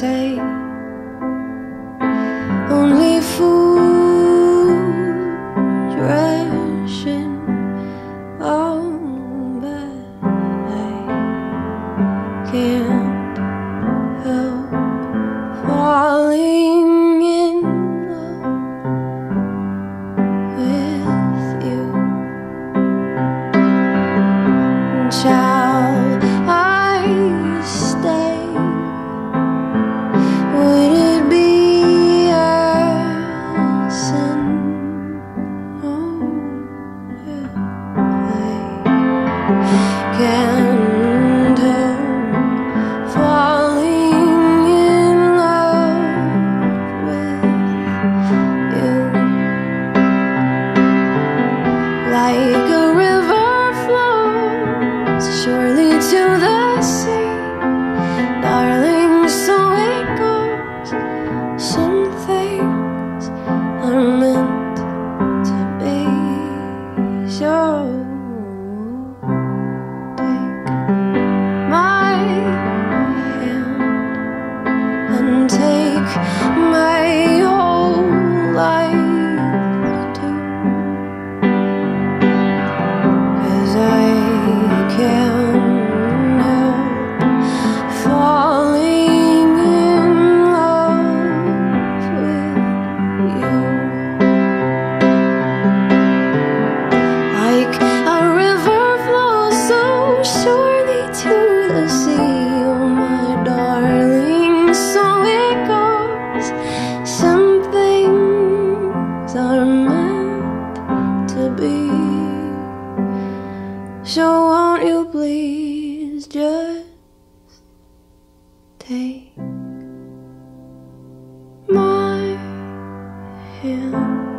say Only fools rushing all But I can't help falling in love with you. Child show. to see you, my darling. So it goes. Some things are meant to be. So won't you please just take my hand?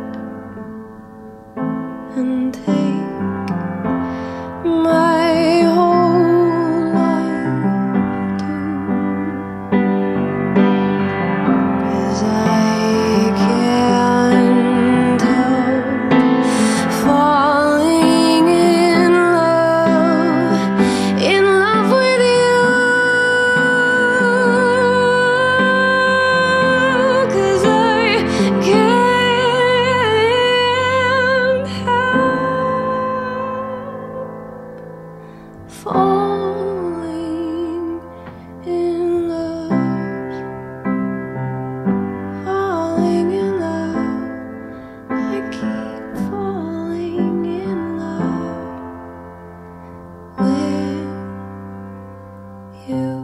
falling in love, falling in love. I keep falling in love with you.